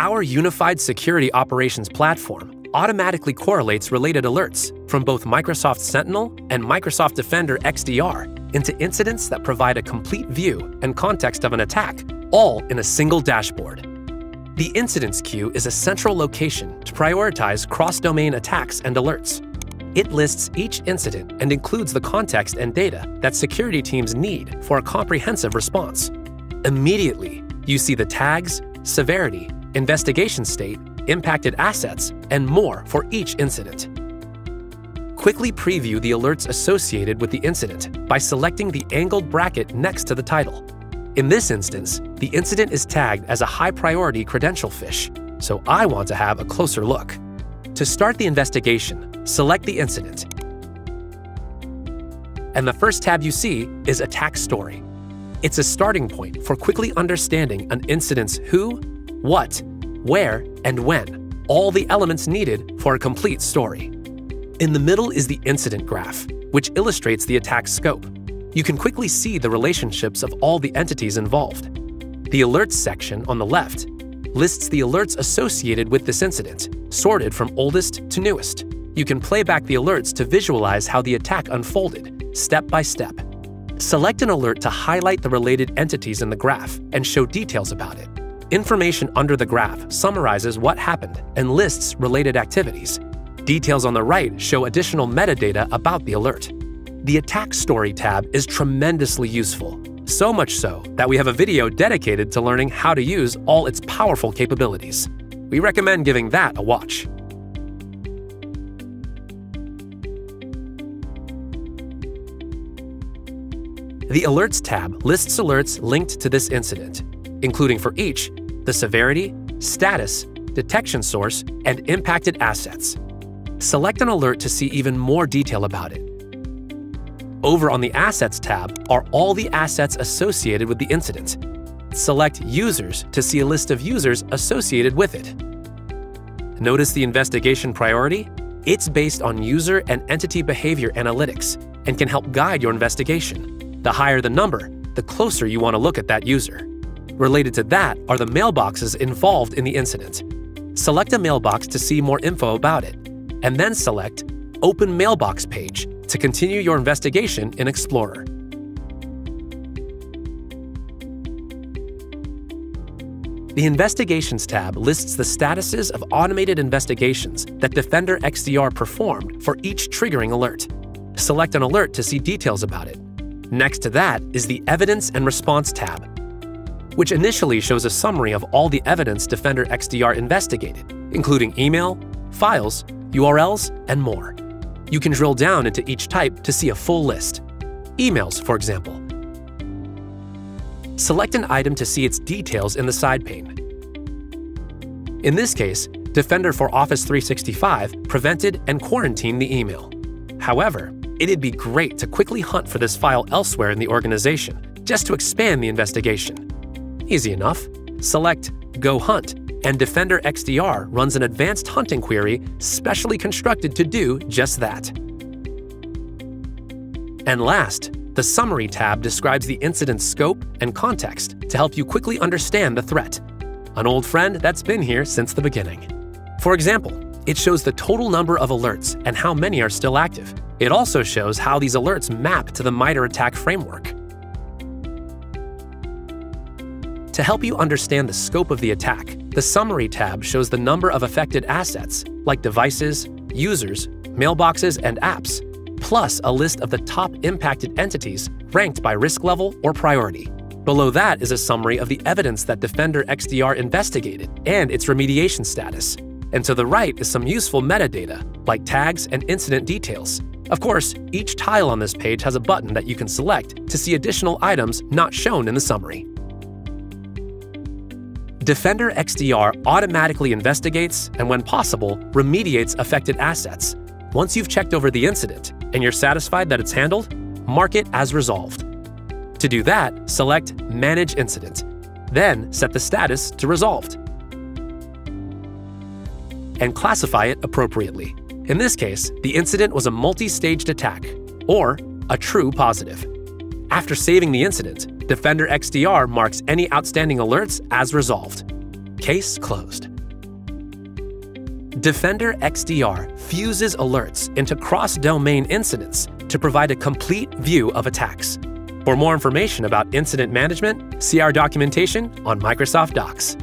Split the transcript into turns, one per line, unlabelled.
Our unified security operations platform automatically correlates related alerts from both Microsoft Sentinel and Microsoft Defender XDR into incidents that provide a complete view and context of an attack, all in a single dashboard. The incidents queue is a central location to prioritize cross domain attacks and alerts. It lists each incident and includes the context and data that security teams need for a comprehensive response. Immediately, you see the tags, severity, investigation state, impacted assets, and more for each incident. Quickly preview the alerts associated with the incident by selecting the angled bracket next to the title. In this instance, the incident is tagged as a high priority credential phish, so I want to have a closer look. To start the investigation, select the incident. And the first tab you see is Attack Story. It's a starting point for quickly understanding an incident's who, what, where, and when, all the elements needed for a complete story. In the middle is the incident graph, which illustrates the attack scope. You can quickly see the relationships of all the entities involved. The Alerts section on the left lists the alerts associated with this incident, sorted from oldest to newest. You can play back the alerts to visualize how the attack unfolded, step by step. Select an alert to highlight the related entities in the graph and show details about it. Information under the graph summarizes what happened and lists related activities. Details on the right show additional metadata about the alert. The Attack Story tab is tremendously useful, so much so that we have a video dedicated to learning how to use all its powerful capabilities. We recommend giving that a watch. The Alerts tab lists alerts linked to this incident, including for each the severity, status, detection source, and impacted assets. Select an alert to see even more detail about it. Over on the Assets tab are all the assets associated with the incident. Select Users to see a list of users associated with it. Notice the investigation priority? It's based on user and entity behavior analytics and can help guide your investigation. The higher the number, the closer you want to look at that user. Related to that are the mailboxes involved in the incident. Select a mailbox to see more info about it, and then select Open Mailbox page to continue your investigation in Explorer. The Investigations tab lists the statuses of automated investigations that Defender XDR performed for each triggering alert. Select an alert to see details about it. Next to that is the Evidence and Response tab, which initially shows a summary of all the evidence Defender XDR investigated, including email, files, URLs, and more. You can drill down into each type to see a full list. Emails, for example. Select an item to see its details in the side pane. In this case, Defender for Office 365 prevented and quarantined the email. However, it'd be great to quickly hunt for this file elsewhere in the organization, just to expand the investigation. Easy enough. Select Go Hunt, and Defender XDR runs an advanced hunting query specially constructed to do just that. And last, the Summary tab describes the incident's scope and context to help you quickly understand the threat. An old friend that's been here since the beginning. For example, it shows the total number of alerts and how many are still active. It also shows how these alerts map to the MITRE ATT&CK framework. To help you understand the scope of the attack, the Summary tab shows the number of affected assets, like devices, users, mailboxes, and apps, plus a list of the top impacted entities ranked by risk level or priority. Below that is a summary of the evidence that Defender XDR investigated and its remediation status, and to the right is some useful metadata, like tags and incident details. Of course, each tile on this page has a button that you can select to see additional items not shown in the summary. Defender XDR automatically investigates and, when possible, remediates affected assets. Once you've checked over the incident and you're satisfied that it's handled, mark it as resolved. To do that, select Manage Incident. Then set the status to Resolved and classify it appropriately. In this case, the incident was a multi staged attack, or a true positive. After saving the incident, Defender XDR marks any outstanding alerts as resolved. Case closed. Defender XDR fuses alerts into cross domain incidents to provide a complete view of attacks. For more information about incident management, see our documentation on Microsoft Docs.